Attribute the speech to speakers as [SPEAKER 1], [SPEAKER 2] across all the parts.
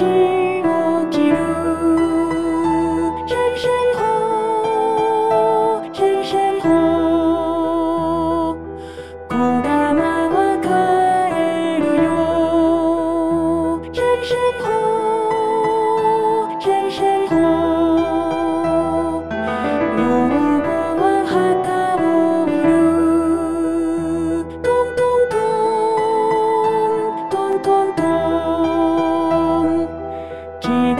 [SPEAKER 1] dream. she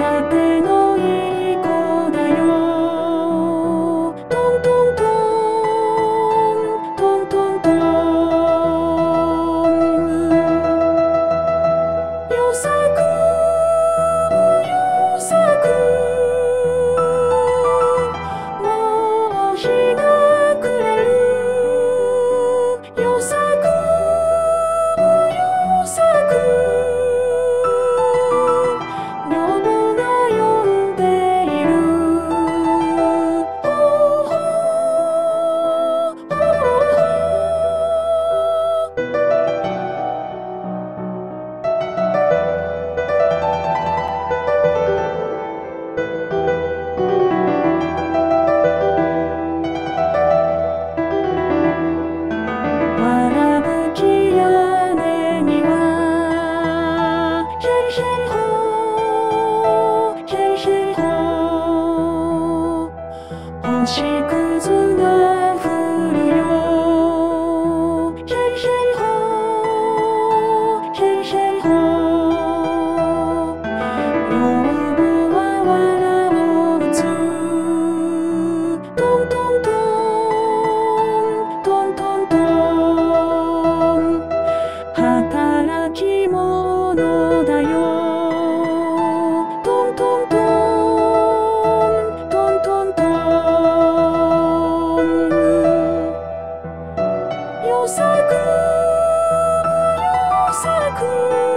[SPEAKER 1] 人生苦，人生苦，不知孤独难分。咲く